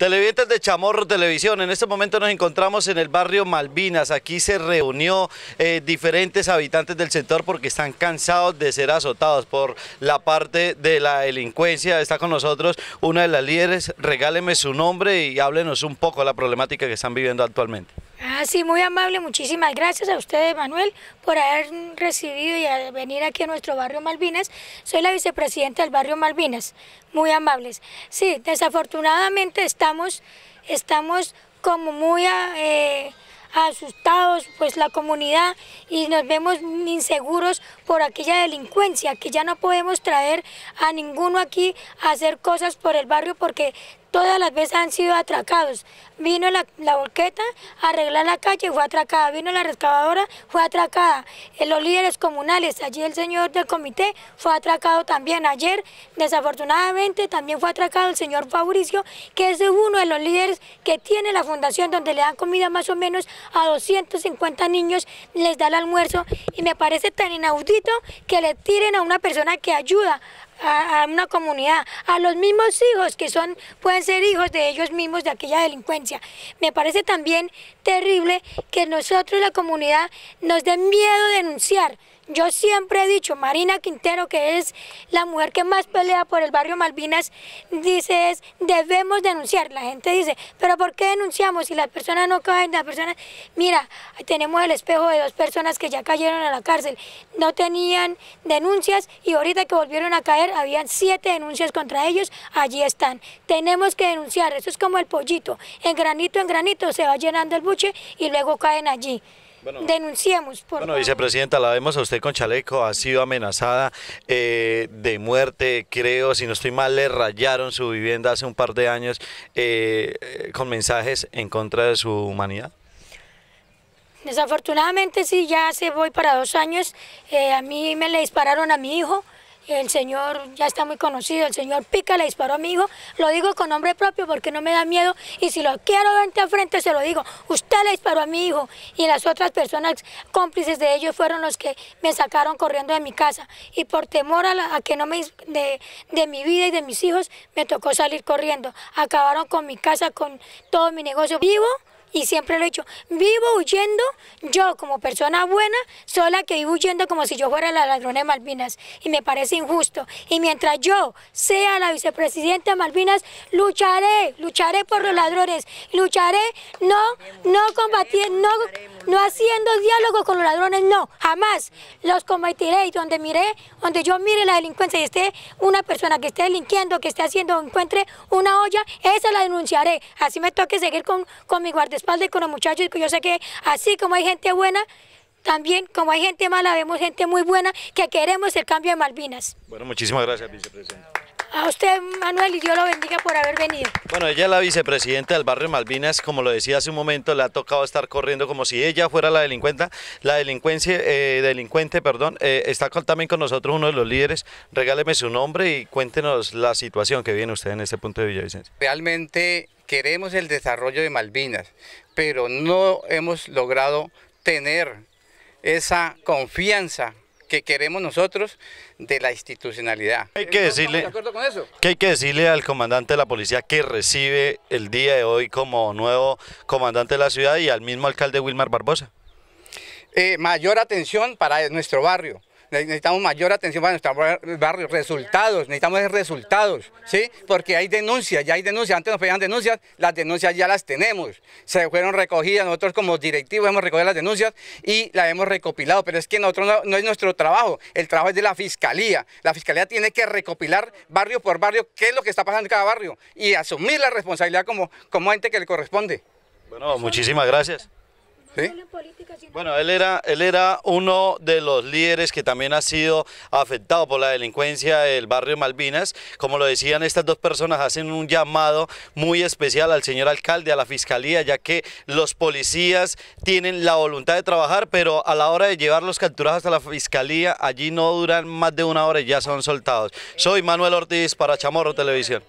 Televidentes de Chamorro Televisión, en este momento nos encontramos en el barrio Malvinas. Aquí se reunió eh, diferentes habitantes del sector porque están cansados de ser azotados por la parte de la delincuencia. Está con nosotros una de las líderes. Regáleme su nombre y háblenos un poco de la problemática que están viviendo actualmente. Ah, sí, muy amable. Muchísimas gracias a usted, Manuel, por haber recibido y venir aquí a nuestro barrio Malvinas. Soy la vicepresidenta del barrio Malvinas. Muy amables. Sí, desafortunadamente estamos, estamos como muy... Eh, asustados, pues la comunidad, y nos vemos inseguros por aquella delincuencia, que ya no podemos traer a ninguno aquí a hacer cosas por el barrio porque todas las veces han sido atracados. Vino la, la volqueta a arreglar la calle, fue atracada. Vino la rescabadora, fue atracada. En los líderes comunales, allí el señor del comité fue atracado también. Ayer, desafortunadamente, también fue atracado el señor Fabricio, que es uno de los líderes que tiene la fundación donde le dan comida más o menos a 250 niños, les da el almuerzo. Y me parece tan inaudito que le tiren a una persona que ayuda a, una comunidad, a los mismos hijos que son, pueden ser hijos de ellos mismos de aquella delincuencia. Me parece también terrible que nosotros, la comunidad, nos den miedo denunciar. Yo siempre he dicho, Marina Quintero, que es la mujer que más pelea por el barrio Malvinas, dice es, debemos denunciar. La gente dice, pero ¿por qué denunciamos si las personas no caen? Las personas, mira, tenemos el espejo de dos personas que ya cayeron a la cárcel. No tenían denuncias y ahorita que volvieron a caer, habían siete denuncias contra ellos, allí están. Tenemos que denunciar, eso es como el pollito, en granito en granito se va llenando el buche y luego caen allí. Denunciemos, por Bueno, vicepresidenta, la vemos a usted con chaleco, ha sido amenazada eh, de muerte, creo, si no estoy mal, le rayaron su vivienda hace un par de años eh, eh, con mensajes en contra de su humanidad. Desafortunadamente sí, ya hace voy para dos años, a mí me le dispararon a mi hijo, el señor ya está muy conocido, el señor Pica le disparó a mi hijo, lo digo con nombre propio porque no me da miedo. Y si lo quiero ver a frente se lo digo, usted le disparó a mi hijo. Y las otras personas cómplices de ellos fueron los que me sacaron corriendo de mi casa. Y por temor a, que no me de, de mi vida y de mis hijos me tocó salir corriendo, acabaron con mi casa, con todo mi negocio. Vivo y siempre lo he dicho, vivo huyendo, yo como persona buena, sola que vivo huyendo como si yo fuera la ladrona de Malvinas y me parece injusto. Y mientras yo sea la vicepresidenta de Malvinas, lucharé, lucharé por los ladrones, lucharé no, no combatir, no, no haciendo diálogo con los ladrones, no, jamás los combatiré y donde mire, donde yo mire la delincuencia y esté una persona que esté delinquiendo, que esté haciendo, encuentre una olla, esa la denunciaré. Así me toque seguir con, con mi guardia espalda y con los muchachos. Yo sé que así como hay gente buena, también como hay gente mala, vemos gente muy buena que queremos el cambio de Malvinas. Bueno, muchísimas gracias, vicepresidente. A usted, Manuel, y Dios lo bendiga por haber venido. Bueno, ella es la vicepresidenta del barrio Malvinas, como lo decía hace un momento, le ha tocado estar corriendo como si ella fuera la delincuente. La delincuencia, eh, delincuente, perdón, eh, está también con nosotros uno de los líderes. Regáleme su nombre y cuéntenos la situación que viene usted en este punto de Villavicencio. Realmente queremos el desarrollo de Malvinas, pero no hemos logrado tener esa confianza que queremos nosotros de la institucionalidad. Hay que decirle, ¿Qué hay que decirle al comandante de la policía que recibe el día de hoy como nuevo comandante de la ciudad y al mismo alcalde Wilmar Barbosa? Eh, mayor atención para nuestro barrio necesitamos mayor atención para nuestro barrio, resultados, necesitamos resultados, ¿sí? Porque hay denuncias, ya hay denuncias, antes nos pedían denuncias, las denuncias ya las tenemos, se fueron recogidas, nosotros como directivos hemos recogido las denuncias y las hemos recopilado, pero es que nosotros no, es nuestro trabajo, el trabajo es de la Fiscalía, la Fiscalía tiene que recopilar barrio por barrio qué es lo que está pasando en cada barrio y asumir la responsabilidad como, como ente que le corresponde. Bueno, muchísimas gracias. Bueno, él era, él era uno de los líderes que también ha sido afectado por la delincuencia del barrio Malvinas. Como lo decían, estas dos personas hacen un llamado muy especial al señor alcalde, a la fiscalía, ya que los policías tienen la voluntad de trabajar, pero a la hora de llevar los capturados hasta la fiscalía, allí no duran más de una hora y ya son soltados. Soy Manuel Ortiz para Chamorro Televisión.